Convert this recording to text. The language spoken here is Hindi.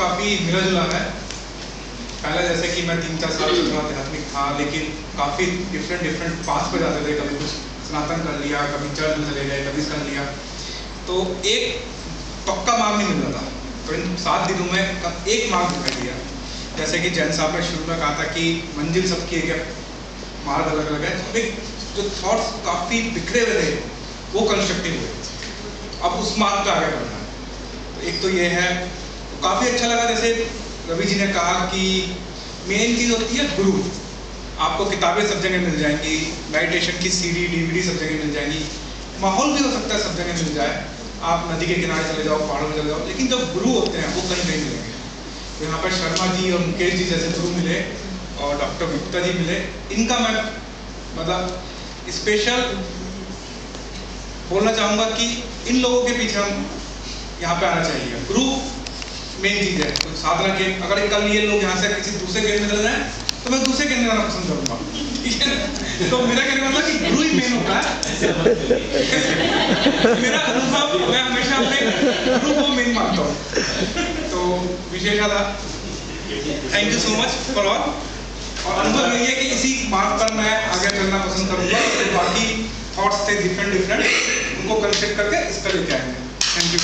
काफ़ी मिला जुला है। पहले जैसे कि मैं तीन चार साल से थोड़ा आध्यात्मिक था, लेकिन काफ़ी डिफरेंट डिफरेंट पास पे जाते थे। कभी कुछ सनातन कर लिया, कभी चर्च में चले गए, कभी कर लिया। तो एक पक्का मार्ग नहीं मिल था। तो इन सात दिनों में एक मार्ग दिखाई दिया। जैसे कि जैन साहब ने शुरू में कहा था कि मंजिल सबकी एक है, मार्ग अलग अलग है। तो जो थॉट्स काफ़ी बिखरे हुए थे, वो कंस्ट्रक्टिव हुए। अब उस मार्ग पे आगे बढ़ना तो एक तो ये है काफ़ी अच्छा लगा, जैसे रवि जी ने कहा कि मेन चीज़ होती है गुरु आपको किताबें सब जगह मिल जाएँगी मेडिटेशन की सीडी डीवीडी सब जगह मिल जाएँगी। माहौल भी हो सकता है सब जगह मिल जाए। आप नदी के किनारे चले जाओ, पहाड़ों में चले जाओ, लेकिन जो गुरु होते हैं, वो कहीं नहीं मिलेंगे। तो यहाँ पर शर्मा जी और मुकेश जी जैसे गुरु मिले और डॉक्टर गुप्ता जी मिले। इनका मैं मतलब स्पेशल बोलना चाहूँगा कि इन लोगों के पीछे हम यहाँ पे आना चाहिए। गुरु मेन चीज़ है। तो साधना के अगर कल ये लोग यहाँ से किसी दूसरे केंद्र में चले जाए तो मैं दूसरे केंद्र में आना पसंद करूँगा। तो मेरा कहने मतलब कि गुरु ही मेन होता है। मेरा अनुभव, मैं हमेशा अपने गुरु को मेन मानता हूँ। तो विशेष था thank you so much for all और अनुभव यही है कि इसी मार्ग पर मैं आगे चलना पसंद करूँगा। तो बाकी थॉट्स थे डिफरेंट डिफरेंट उनको कंसेप्ट करके इस पर लेके आएँगे। Thank you